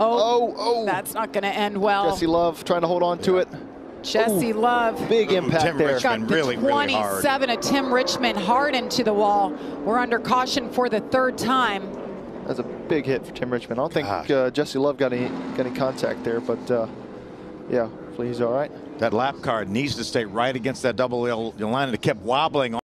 Oh, Oh, oh. that's not going to end well. Jesse Love trying to hold on to it. Jesse Ooh. Love Big impact Tim there. Richmond. got the really, really hard. 27 of Tim Richmond hard into the wall. We're under caution for the third time. That's a big hit for Tim Richmond. I don't think uh, Jesse Love got any got any contact there, but uh, yeah, hopefully he's all right. That lap card needs to stay right against that double L line and it kept wobbling